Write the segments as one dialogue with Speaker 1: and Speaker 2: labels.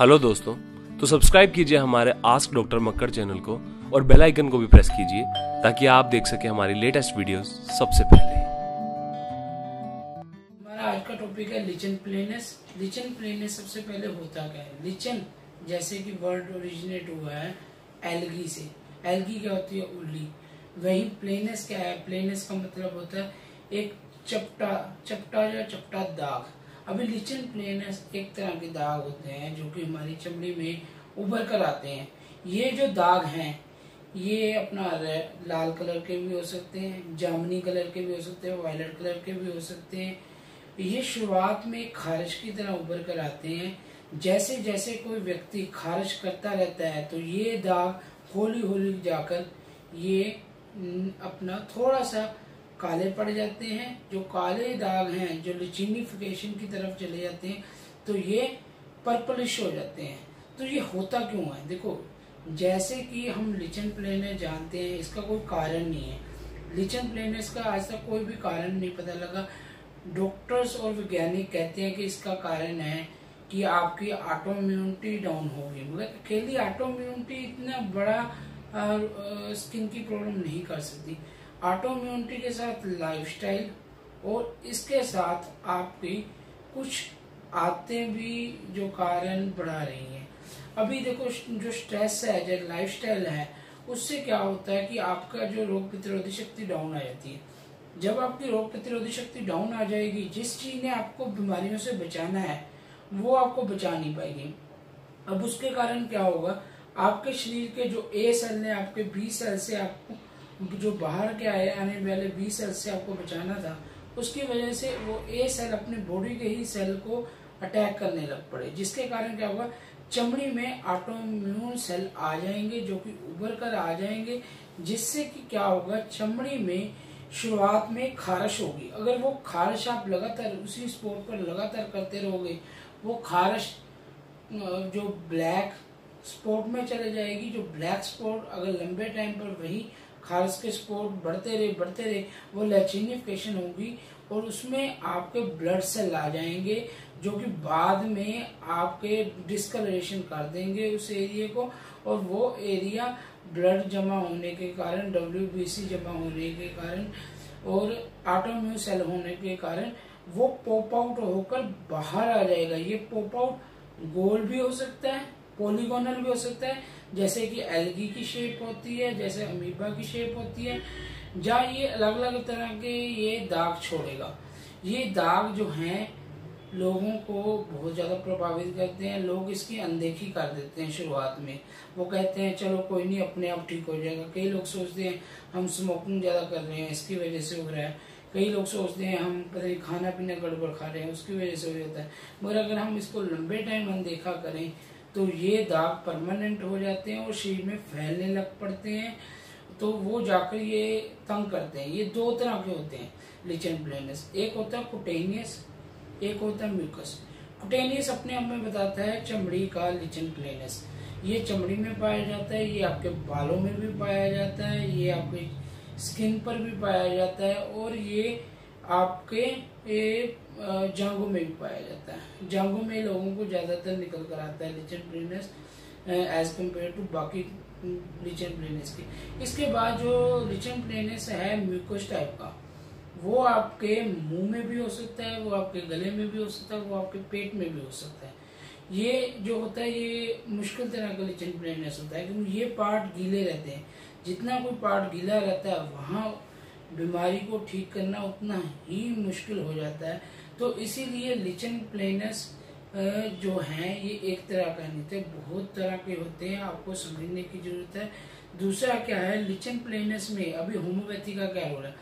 Speaker 1: Hello दोस्तों तो subscribe कीजिए हमारे आस्क डॉक्टर मक्कड़ चैनल को और बेल आइकन को भी प्रेस कीजिए ताकि आप देख सकें हमारी लेटेस्ट वीडियोस सबसे पहले।
Speaker 2: हमारा आज का टॉपिक है लिचन प्लेनेस लिचन प्लेनेस सबसे पहले होता क्या है? लिचन जैसे कि वर्ड ओरिजिनेट हुआ है एलगी से। एलगी क्या होती है? उल्ली। वही प्लेनेस क्या है? प्लेनेस का मतलब होता है एक चपटा चपटा या चपटा दाग। अभी लिचन प्लेनेस एक तरह के दाग होते हैं जो कि हमारी चमड़ी में उभर कर आते हैं। ये जो दाग हैं, ये अपना लाल कलर के भी हो सकते हैं, जामनी कलर के भी हो सकते हैं वायलट कलर के भी हो सकते हैं। ये शुरुआत में खारिश की तरह उभर कर आते हैं। जैसे जैसे कोई व्यक्ति खारिश करता रहता है तो ये दाग होली होली जाकर ये अपना थोड़ा सा काले पड़ जाते हैं, जो काले दाग हैं, जो लिचिनिफिकेशन की तरफ़ चले जाते हैं तो ये पर्पलिश हो जाते हैं। तो ये होता क्यों है? देखो, जैसे कि हम लिचन प्लेने जानते हैं, इसका कोई कारण नहीं है। लिचन प्लेनेस का आज तक कोई भी कारण नहीं पता लगा। डॉक्टर्स और वैज्ञानिक कहते हैं कि इसका कारण है कि आपकी ऑटोम्यूनिटी डाउन होगी मगर अकेली ऑटोम्यूनिटी इतना बड़ा स्किन की प्रॉब्लम नहीं कर सकती। ऑटोम्यूनिटी के साथ लाइफस्टाइल और इसके साथ आपकी कुछ आदतें भी जो कारण बढ़ा रही हैं। अभी देखो, जो स्ट्रेस है, जो लाइफस्टाइल है, उससे क्या होता है कि आपका जो रोग प्रतिरोधी शक्ति डाउन आ जाती है। जब आपकी रोग प्रतिरोधी शक्ति डाउन आ जाएगी, जिस चीज़ ने आपको बीमारियों से बचाना है, वो आपको बचा नहीं पाएगी। अब उसके कारण क्या होगा? आपके शरीर के जो ए सेल ने, आपके बी सेल से आपको जो बाहर के आए, आने वाले बी सेल से आपको बचाना था, उसकी वजह से वो ए सेल अपने बॉडी के ही सेल को अटैक करने लग पड़े। जिसके कारण क्या होगा चमड़ी में ऑटोम्यून सेल आ जाएँगे, जो कि उभर कर आ जाएँगे, जिससे कि क्या होगा, चमड़ी में शुरुआत में खारिश होगी। अगर वो खारिश आप लगातार उसी स्पोर्ट पर लगातार करते रहोगे, वो खारिश जो ब्लैक स्पोर्ट में चले जाएगी, जो ब्लैक स्पोर्ट अगर लंबे टाइम पर वही खारिश के स्पोर्ट बढ़ते रहे बढ़ते रहे, वो लेचिनिफिकेशन होगी और उसमें आपके ब्लड सेल आ जाएँगे, जो कि बाद में आपके डिस्कलरेशन कर देंगे उस एरिया को और वो एरिया ब्लड जमा होने के कारण डब्ल्यू जमा होने के कारण और ऑटोम्यू सेल होने के कारण वो पॉप आउट होकर बाहर आ जाएगा। ये पॉप आउट गोल भी हो सकता है पोलिगोनल भी हो सकता है जैसे कि एलगी की शेप होती है, जैसे अमीबा की शेप होती है जहाँ ये अलग अलग तरह के ये दाग छोड़ेगा। ये दाग जो हैं, लोगों को बहुत ज़्यादा प्रभावित करते हैं, लोग इसकी अनदेखी कर देते हैं शुरुआत में। वो कहते हैं, चलो कोई नहीं, अपने आप ठीक हो जाएगा। कई लोग सोचते हैं, हम स्मोकिंग ज़्यादा कर रहे हैं, इसकी वजह से हो रहा है। कई लोग सोचते हैं, हम पता नहीं खाना पीना गड़बड़ खा रहे हैं, उसकी वजह से हो जाता है। मगर अगर हम इसको लंबे टाइम अनदेखा करें तो ये दाग परमानेंट हो जाते हैं और शरीर में फैलने लग पड़ते हैं। तो वो जाकर ये तंग करते हैं। ये दो तरह के होते हैं। लिचन प्लेनस एक होता है कुटेनियस एक होता है म्यूकस कुटेनियस अपने आप में बताता है चमड़ी का लिचन प्लेनस ये चमड़ी में पाया जाता है, ये आपके बालों में भी पाया जाता है, ये आपके स्किन पर भी पाया जाता है और ये आपके ये जांगों में भी पाया जाता है। जांगों में लोगों को ज़्यादातर निकल कर आता है lichen planus as compare to बाकी लिचन प्लेनस के। इसके बाद जो लिचन प्लेनस है म्यूकोस टाइप का, वो आपके मुँह में भी हो सकता है, वो आपके गले में भी हो सकता है, वो आपके पेट में भी हो सकता है। ये जो होता है, ये मुश्किल तरह का लिचन प्लेनस होता है, क्योंकि ये पार्ट गीले रहते हैं। जितना कोई पार्ट गीला रहता है, वहाँ बीमारी को ठीक करना उतना ही मुश्किल हो जाता है। तो इसीलिए लिचन प्लेनस जो हैं, ये एक तरह का नहीं थे, बहुत तरह के होते हैं, आपको समझने की ज़रूरत है। दूसरा क्या है लिचन प्लेनस में, अभी होम्योपैथी का क्या रोल है?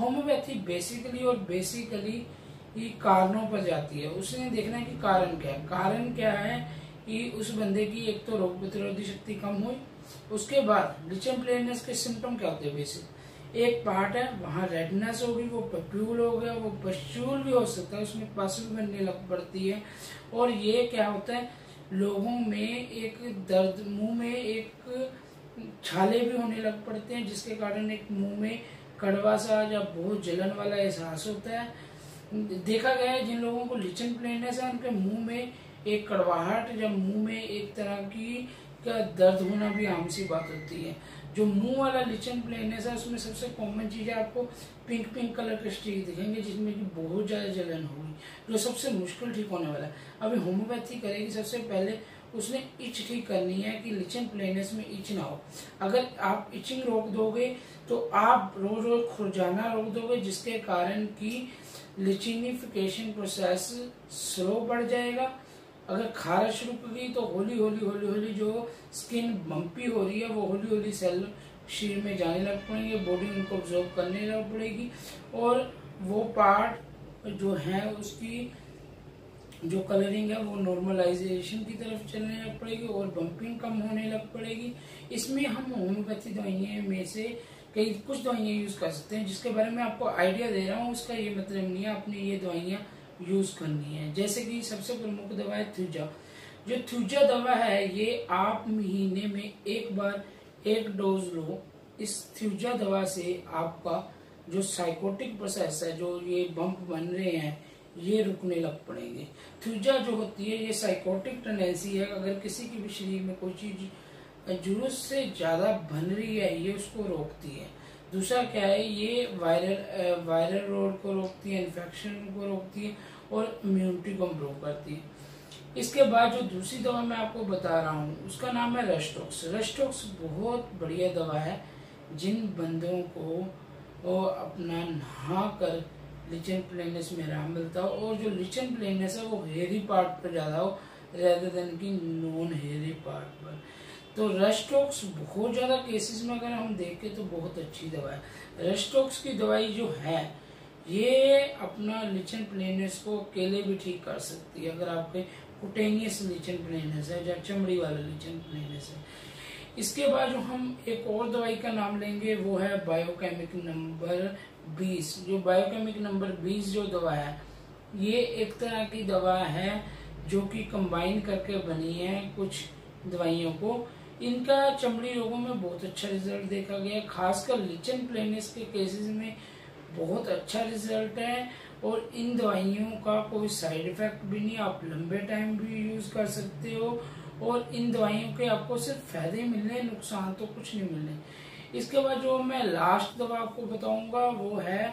Speaker 2: होम्योपैथी बेसिकली और बेसिकली ये कारणों पर जाती है। उसने देखना है कि कारण क्या है। कारण क्या है कि उस बंदे की एक तो रोग प्रतिरोधी शक्ति कम हुई, उसके बाद लिचन प्लेनस के सिम्टम क्या होते हैं बेसिक एक पार्ट है, वहाँ रेडनेस होगी, वो पप्यूल हो गया, वो पश्चूल भी हो सकता है, उसमें पस भी बनने लग पड़ती है। और ये क्या होता है, लोगों में एक दर्द, मुँह में एक छाले भी होने लग पड़ते हैं, जिसके कारण एक मुँह में कड़वा सा या बहुत जलन वाला एहसास होता है। देखा गया है, जिन लोगों को लिचन प्लेनेस है, उनके मुँह में एक कड़वाहट या मुँह में एक तरह की का दर्द होना भी आम सी बात होती है। जो मुँह वाला लिचन प्लेनेस है उसमें सबसे कॉमन चीज़ है आपको पिंक पिंक कलर के स्टिक दिखेंगे, जिसमें कि बहुत ज़्यादा जलन होगी, जो सबसे मुश्किल ठीक होने वाला है। अभी होम्योपैथी करेगी, सबसे पहले उसने इच ठीक करनी है कि लिचन प्लेनेस में इच ना हो। अगर आप इचिंग रोक दोगे तो आप रोज रोज खुरजाना रोक दोगे, जिसके कारण की लिचिनिफिकेशन प्रोसेस स्लो बढ़ जाएगा अगर खारिश रुक गई तो होली होली होली होली जो स्किन बम्पी हो रही है, वो होली होली सेल शरीर में जाने लग पड़ेंगे बॉडी उनको ऑब्जॉर्व करने लग पड़ेगी और वो पार्ट जो है उसकी जो कलरिंग है वो नॉर्मलाइजेशन की तरफ़ चलने लग पड़ेगी और बम्पिंग कम होने लग पड़ेगी। इसमें हम होम्योपैथी दवाइयाँ में से कई कुछ दवाइयाँ यूज़ कर सकते हैं, जिसके बारे में आपको आइडिया दे रहा हूँ, उसका ये मतलब नहीं है अपनी ये दवाइयाँ यूज़ करनी है। जैसे कि सबसे प्रमुख दवा है थ्यूजा जो थ्यूजा दवा है, ये आप महीने में एक बार एक डोज लो। इस थ्यूजा दवा से आपका जो साइकोटिक प्रोसेस है, जो ये बम्प बन रहे हैं, ये रुकने लग पड़ेंगे। थ्यूजा जो होती है, ये साइकोटिक टेंडेंसी है। अगर किसी की भी शरीर में कोई चीज़ ज़रूरत से ज़्यादा बन रही है, ये उसको रोकती है। दूसरा क्या है, ये वायरल वायरल रोड को रोकती है इन्फेक्शन को रोकती है और इम्यूनिटी को इम्प्रूव करती है। इसके बाद जो दूसरी दवा मैं आपको बता रहा हूँ, उसका नाम है रेस्टोक्स रेस्टोक्स बहुत बढ़िया दवा है, जिन बंदों को वो अपना नहा कर लिचन प्लेनेस में आराम मिलता हो और जो लिचन प्लेनेस है वो हेरी पार्ट पर ज़्यादा हो रेदर देन की नॉन हेरी पार्ट पर। तो रेस्टोक्स बहुत ज़्यादा केसेस में अगर हम देखें तो बहुत अच्छी दवा है। रेस्टोक्स की दवाई जो है, ये अपना लिचन प्लेनेस को अकेले भी ठीक कर सकती है। अगर आपके कुटेनियस लिचन प्लेनेस है या चमड़ी वाला लिचन प्लेनेस है। इसके बाद जो हम एक और दवाई का नाम लेंगे, वो है बायोकेमिक नंबर 20 जो बायोकेमिक नंबर 20 जो दवा है, ये एक तरह की दवा है जो कि कंबाइन करके बनी है कुछ दवाइयों को। इनका चमड़ी रोगों में बहुत अच्छा रिज़ल्ट देखा गया खासकर लिचन प्लेनिस के केसेस में बहुत अच्छा रिज़ल्ट है और इन दवाइयों का कोई साइड इफ़ेक्ट भी नहीं, आप लंबे टाइम भी यूज़ कर सकते हो और इन दवाइयों के आपको सिर्फ़ फ़ायदे मिलने, नुकसान तो कुछ नहीं मिलने। इसके बाद जो मैं लास्ट दवा आपको बताऊँगा वो है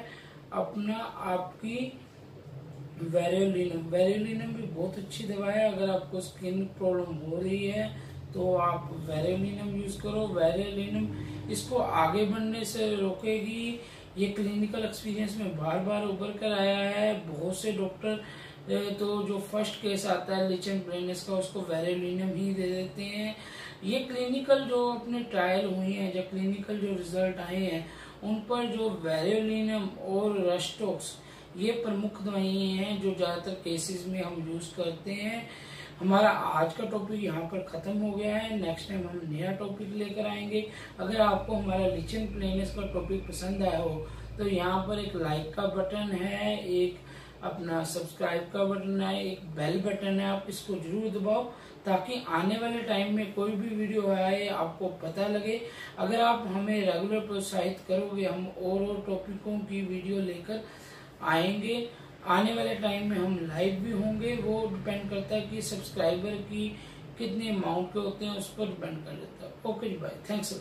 Speaker 2: अपना आपकी वेरियोलिनम वेरियोलिनम भी बहुत अच्छी दवा है। अगर आपको स्किन प्रॉब्लम हो रही है तो आप वेरियोलिनम यूज़ करो वेरियोलिनम इसको आगे बढ़ने से रोकेगी। ये क्लिनिकल एक्सपीरियंस में बार बार उभर कर आया है। बहुत से डॉक्टर तो जो फ़र्स्ट केस आता है लिचन ब्रेनस का उसको वेरेलिनम ही दे देते हैं। ये क्लिनिकल जो अपने ट्रायल हुए हैं या क्लिनिकल जो रिज़ल्ट आए हैं, उन पर जो वेरेलिनम और रेस्टोक्स ये प्रमुख दवाइयाँ हैं जो ज़्यादातर केसेस में हम यूज़ करते हैं। हमारा आज का टॉपिक यहाँ पर खत्म हो गया है। नेक्स्ट टाइम हम नया टॉपिक लेकर आएँगे। अगर आपको हमारा लिचन प्लेनेस का टॉपिक पसंद आया हो तो यहाँ पर एक लाइक का बटन है, एक अपना सब्सक्राइब का बटन है, एक बेल बटन है, आप इसको ज़रूर दबाओ, ताकि आने वाले टाइम में कोई भी वीडियो आए, आपको पता लगे। अगर आप हमें रेगुलर प्रोत्साहित करोगे, हम और और टॉपिकों की वीडियो लेकर आएँगे। आने वाले टाइम में हम लाइव भी होंगे। वो डिपेंड करता है कि सब्सक्राइबर की कितने अमाउंट के होते हैं, उस पर डिपेंड कर लेता है। ओके जी बाय थैंक्स